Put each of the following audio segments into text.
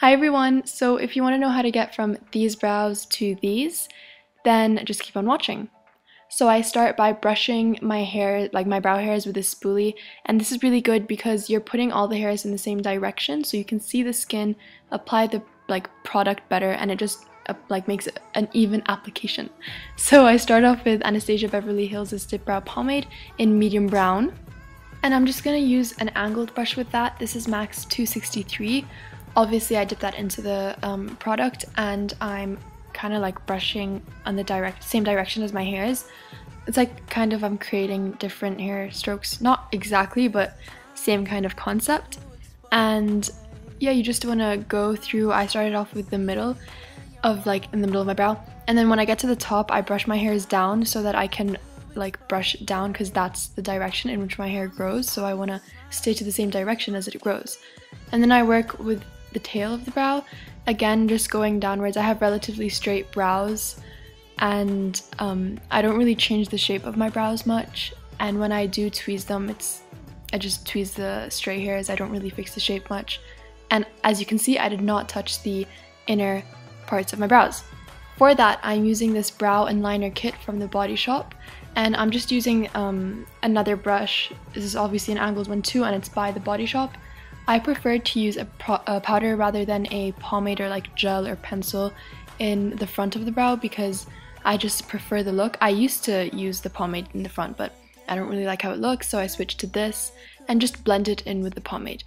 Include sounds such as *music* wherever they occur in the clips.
Hi everyone! So if you want to know how to get from these brows to these, then just keep on watching. So I start by brushing my hair, like my brow hairs with a spoolie, and this is really good because you're putting all the hairs in the same direction so you can see the skin, apply the like product better, and it just uh, like makes an even application. *laughs* So I start off with Anastasia Beverly Hills' Dip Brow Pomade in medium brown. And I'm just going to use an angled brush with that. This is Max 263 obviously I dip that into the um, product and I'm kind of like brushing on the direct same direction as my hairs. It's like kind of I'm creating different hair strokes, not exactly, but same kind of concept. And yeah, you just want to go through, I started off with the middle of like in the middle of my brow. And then when I get to the top, I brush my hairs down so that I can like brush down because that's the direction in which my hair grows. So I want to stay to the same direction as it grows. And then I work with the tail of the brow. Again, just going downwards. I have relatively straight brows and um, I don't really change the shape of my brows much. And when I do tweeze them, it's I just tweeze the stray hairs. I don't really fix the shape much. And as you can see, I did not touch the inner parts of my brows. For that, I'm using this brow and liner kit from the Body Shop, and I'm just using um, another brush. This is obviously an angled one too, and it's by the Body Shop. I prefer to use a, a, powder rather than a pomade or like gel or pencil in the front of the brow because I just prefer the look. I used to use the pomade in the front but I don't really like how it looks so I switched to this and just blend it in with the pomade.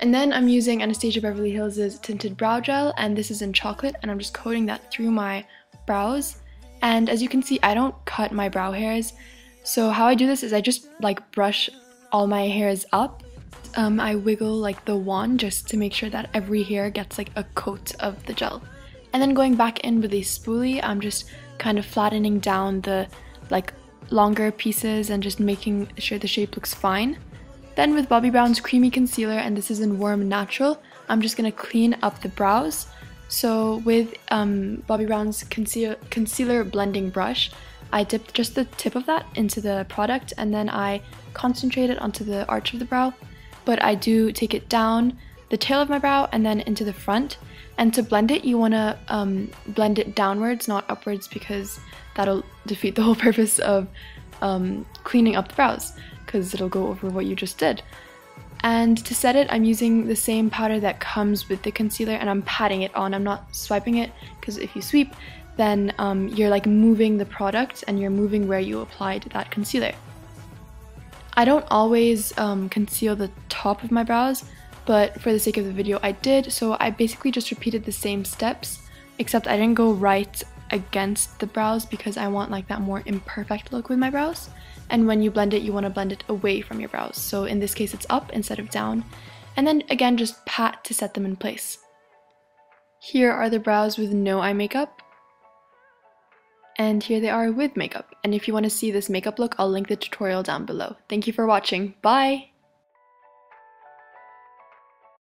And then I'm using Anastasia Beverly Hills' Tinted Brow Gel and this is in chocolate and I'm just coating that through my brows. And as you can see, I don't cut my brow hairs. So how I do this is I just like brush all my hairs up um, I wiggle like the wand just to make sure that every hair gets like a coat of the gel. And then going back in with a spoolie, I'm just kind of flattening down the like longer pieces and just making sure the shape looks fine. Then with Bobbi Brown's Creamy Concealer, and this is in Warm Natural, I'm just going to clean up the brows. So with um, Bobbi Brown's conceal concealer blending brush, I dip just the tip of that into the product and then I concentrate it onto the arch of the brow but I do take it down the tail of my brow and then into the front. And to blend it, you want to um, blend it downwards, not upwards, because that'll defeat the whole *laughs* purpose of um, cleaning up the brows, because it'll go over what you just did. And to set it, I'm using the same powder that comes with the concealer and I'm patting it on. I'm not swiping it, because if you sweep, then um, you're like moving the product and you're moving where you applied that concealer. I don't always um, conceal the top of my brows, but for the sake of the video I did, so I basically just repeated the same steps, except I didn't go right against the brows because I want like that more imperfect look with my brows. And when you blend it, you want to blend it away from your brows. So in this case, it's up instead of down. And then again, just pat to set them in place. Here are the brows with no eye makeup. And here they are with makeup. And if you want to see this makeup look, I'll link the tutorial down below. Thank you for watching. Bye!